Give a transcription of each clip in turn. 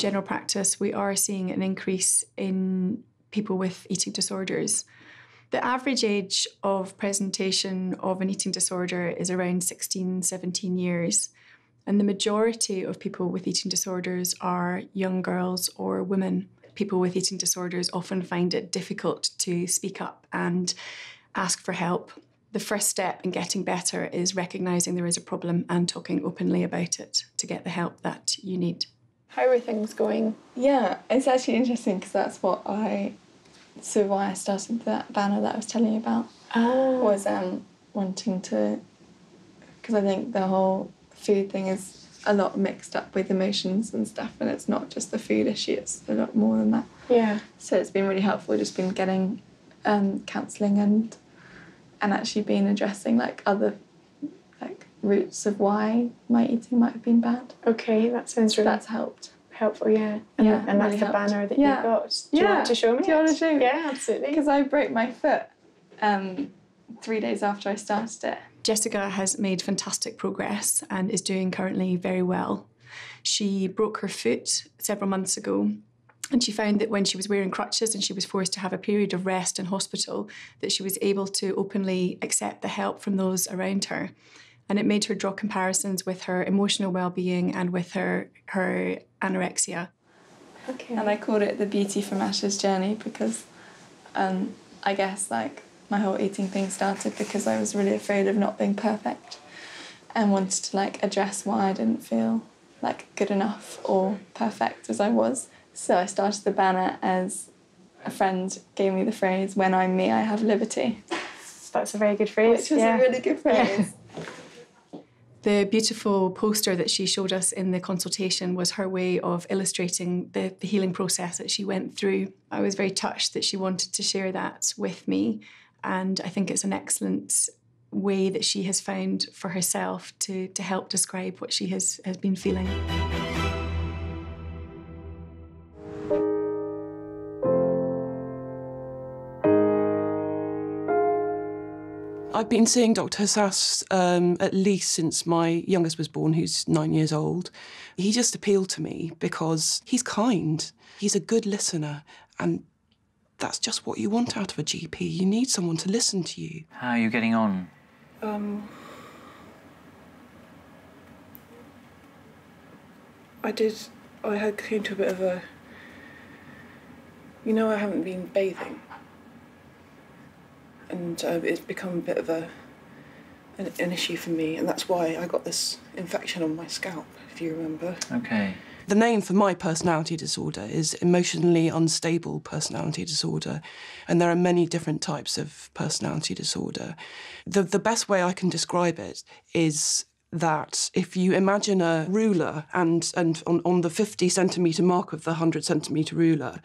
general practice, we are seeing an increase in people with eating disorders. The average age of presentation of an eating disorder is around 16, 17 years. And the majority of people with eating disorders are young girls or women. People with eating disorders often find it difficult to speak up and ask for help. The first step in getting better is recognizing there is a problem and talking openly about it to get the help that you need. How are things going? Yeah, it's actually interesting because that's what I so why I started that banner that I was telling you about Oh. was um, wanting to, because I think the whole food thing is a lot mixed up with emotions and stuff, and it's not just the food issue; it's a lot more than that. Yeah. So it's been really helpful, just been getting um, counselling and and actually been addressing like other roots of why my eating might have been bad. Okay, that sounds So really that's helped. helpful. Yeah. And, Yeah, and that's really the helped. banner that Yeah. you got. Do you Yeah. want to show me? Do you wanna it? show? Yeah, absolutely. Because I broke my foot um, three days after I started it. Jessica has made fantastic progress and is doing currently very well. She broke her foot several months ago and she found that when she was wearing crutches and she was forced to have a period of rest in hospital that she was able to openly accept the help from those around her and it made her draw comparisons with her emotional well-being and with her her anorexia Okay. And I called it the Beauty from Ashes journey because um, I guess like my whole eating thing started because I was really afraid of not being perfect and wanted to like address why I didn't feel like good enough or perfect as I was. So I started the banner as a friend gave me the phrase, when I'm me, I have liberty, That's a very good phrase. which was yeah. a really good phrase. The beautiful poster that she showed us in the consultation was her way of illustrating the, the healing process that she went through. I was very touched that she wanted to share that with me, and I think it's an excellent way that she has found for herself to, to help describe what she has, has been feeling. I've been seeing Dr. Hassas um, at least since my youngest was born, who's nine years old. He just appealed to me because he's kind, he's a good listener, and that's just what you want out of a GP. You need someone to listen to you. How are you getting on? Um, I did. I had came to a bit of a. You know, I haven't been bathing, and uh, it's become a bit of a an, an issue for me, and that's why I got this infection on my scalp. If you remember. Okay. The name for my personality disorder is emotionally unstable personality disorder, and there are many different types of personality disorder. The, the best way I can describe it is that if you imagine a ruler and, and on, on the 50 centimetre mark of the 100 centimetre ruler,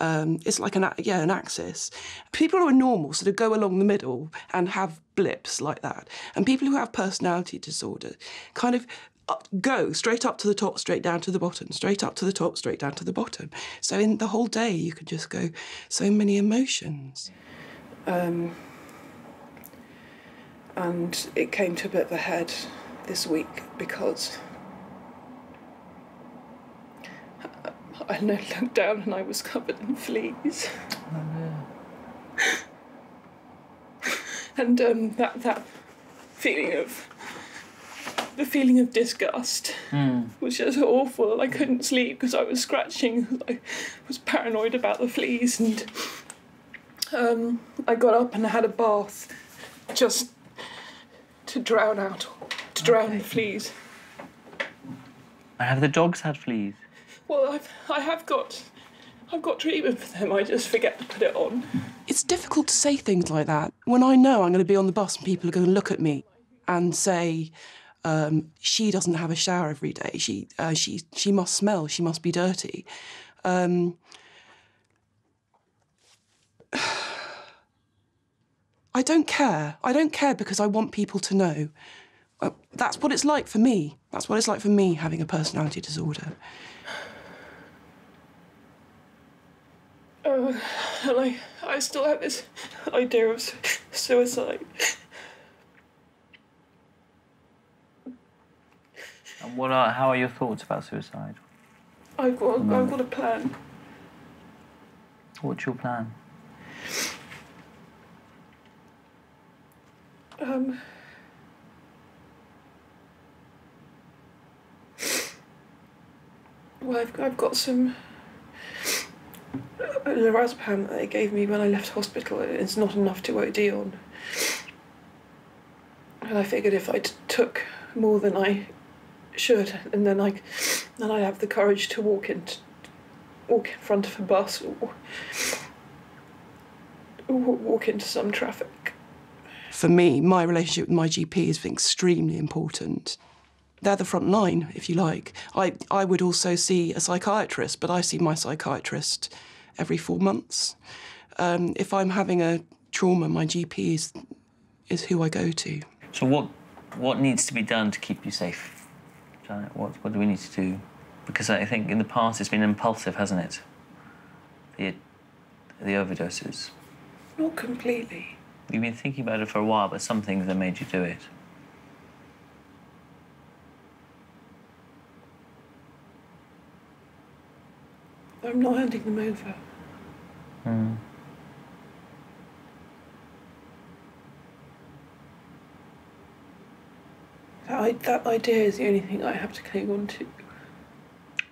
um, it's like an, yeah, an axis. People who are normal sort of go along the middle and have blips like that. And people who have personality disorder kind of up, go straight up to the top, straight down to the bottom, straight up to the top, straight down to the bottom. So in the whole day, you could just go so many emotions. Um, and it came to a bit of a head this week because I looked down and I was covered in fleas. and um, that that feeling of the feeling of disgust was just awful. I couldn't sleep because I was scratching. I was paranoid about the fleas, and um, I got up and I had a bath just to drown out, to drown the fleas. Have the dogs had fleas? Well, I've I have got. I've got treatment for them. I just forget to put it on. It's difficult to say things like that when I know I'm going to be on the bus and people are going to look at me and say, um, "She doesn't have a shower every day. She uh, she she must smell. She must be dirty." Um, I don't care. I don't care because I want people to know. Uh, that's what it's like for me. That's what it's like for me having a personality disorder. Uh, and I, I still have this idea of suicide. And what are how are your thoughts about suicide? I've got I've got a plan. What's your plan? Um, well, I've, I've got some lorazepam that uh, they gave me when I left hospital. It's not enough to OD on. And I figured if I took more than I should, and then I, then I'd have the courage to walk in, walk in front of a bus or, or walk into some traffic. For me, my relationship with my GP is extremely important. They're the front line, if you like. I, I would also see a psychiatrist, but I see my psychiatrist every four months. Um, if I'm having a trauma, my GP is, is who I go to. So what what needs to be done to keep you safe? Janet? What what do we need to do? Because I think in the past it's been impulsive, hasn't it? The the overdoses. Not completely. You've been thinking about it for a while, but some things that made you do it. I'm not handing them over. Hmm. That, I, that idea is the only thing I have to cling on to.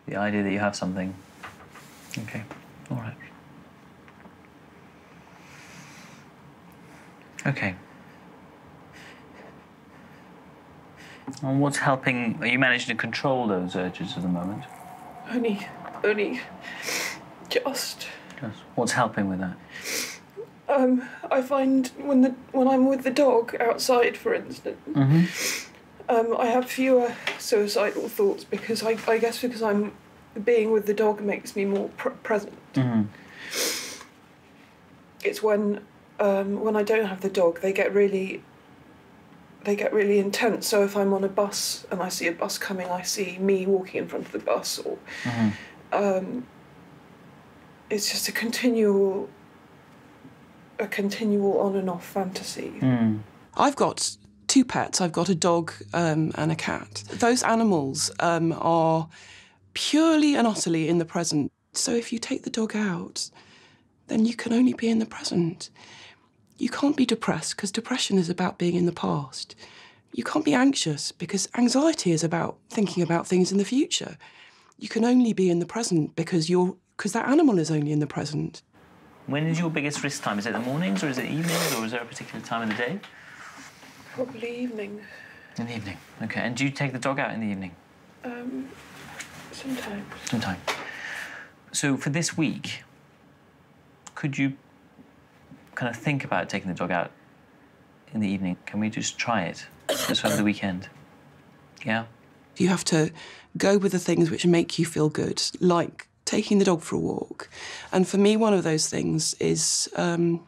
The idea that you have something. Okay. All right. Okay. And what's helping? Are you managing to control those urges at the moment? Only, only, just. Yes. What's helping with that? Um, I find when the when I'm with the dog outside, for instance, Mm-hmm. um, I have fewer suicidal thoughts because I, I guess because I'm being with the dog makes me more pr- present. Mm-hmm. It's when um, when I don't have the dog, they get really they get really intense. So if I'm on a bus and I see a bus coming, I see me walking in front of the bus, or Mm-hmm. um, it's just a continual a continual on and off fantasy. Mm. I've got two pets. I've got a dog um, and a cat. Those animals um, are purely and utterly in the present. So if you take the dog out, then you can only be in the present. You can't be depressed because depression is about being in the past. You can't be anxious because anxiety is about thinking about things in the future. You can only be in the present because you're because that animal is only in the present. When is your biggest risk time? Is it the mornings or is it evenings or is there a particular time of the day? Probably evening. In the evening. Okay. And do you take the dog out in the evening? Um, sometimes. Sometime. So for this week, could you kind of think about taking the dog out in the evening? Can we just try it just over the weekend? Yeah. You have to go with the things which make you feel good, like taking the dog for a walk. And for me, one of those things is um,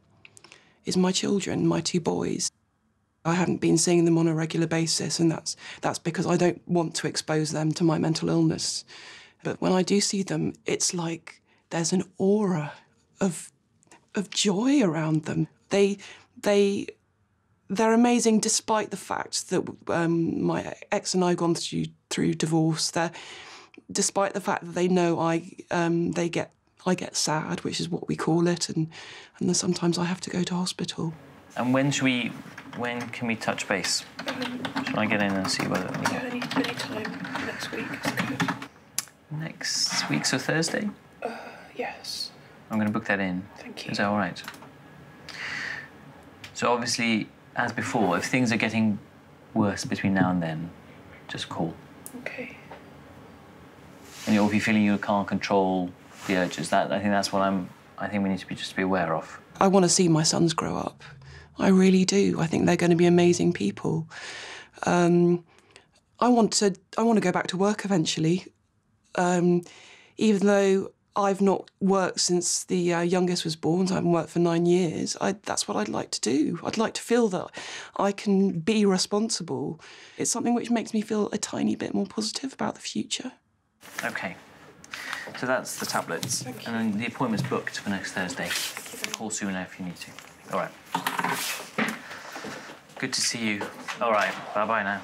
is my children, my two boys. I haven't been seeing them on a regular basis, and that's that's because I don't want to expose them to my mental illness. But when I do see them, it's like there's an aura of of joy around them. They they they're amazing despite the fact that um, my ex and I have gone through through divorce. They're despite the fact that they know I um, they get I get sad, which is what we call it, and and then sometimes I have to go to hospital. And when should we? When can we touch base? Shall I get in and see whether Yeah, any, any time next week is good. next week, so Thursday? Yes. I'm going to book that in. Thank you. Is that all right? So obviously, as before, if things are getting worse between now and then, just call. Okay. And you'll be feeling you can't control the urges. That I think that's what I'm. I think we need to be just be aware of. I want to see my sons grow up. I really do. I think they're going to be amazing people. Um, I want to. I want to go back to work eventually, um, even though I've not worked since the uh, youngest was born. So I haven't worked for nine years. I, that's what I'd like to do. I'd like to feel that I can be responsible. It's something which makes me feel a tiny bit more positive about the future. Okay. So that's the tablets, and then the appointment's booked for next Thursday. Call sooner if you need to. All right. Good to see you. All right. Bye bye now.